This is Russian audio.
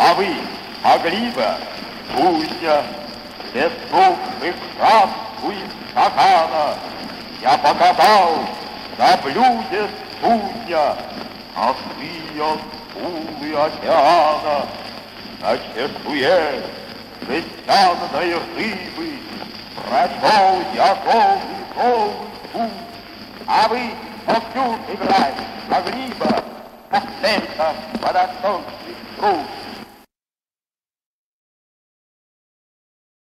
А вы могли бы, Кузя, без краску из стакана я показал на блюде судья Косые скулы океана. На чешуе жестяной рыбы Прочел я голый, голый путь. А вы вовсю играть могли бы Как лента водосточный труд